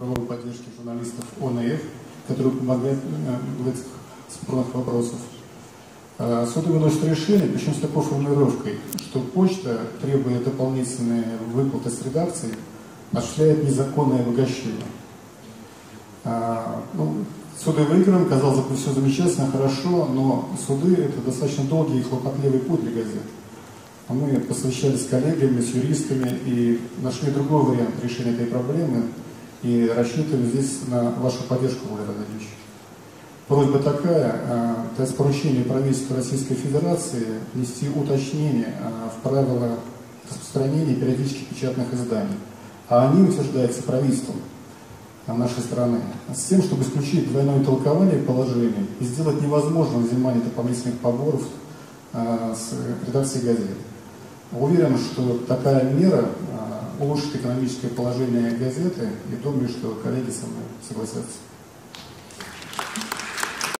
правовой поддержки журналистов ОНФ, которые помогают в этих спорных вопросах. Суды выносят решение, причем с такой формулировкой, что почта, требуя дополнительные выплаты с редакции, осуществляет незаконное обогащение. Ну, суды выиграем, казалось бы, все замечательно, хорошо, но суды – это достаточно долгий и хлопотливый путь для газет. А мы посвящались с коллегами, с юристами и нашли другой вариант решения этой проблемы и рассчитываем здесь на вашу поддержку, Владимир Владимирович. Просьба такая, а, то есть поручение правительства Российской Федерации внести уточнение а, в правила распространения периодических печатных изданий. А они утверждаются правительством нашей страны с тем, чтобы исключить двойное толкование положений и сделать невозможным взимание дополнительных поборов а, с редакции газет. Уверен, что такая мера улучшит экономическое положение газеты и думаю, что коллеги со мной согласятся.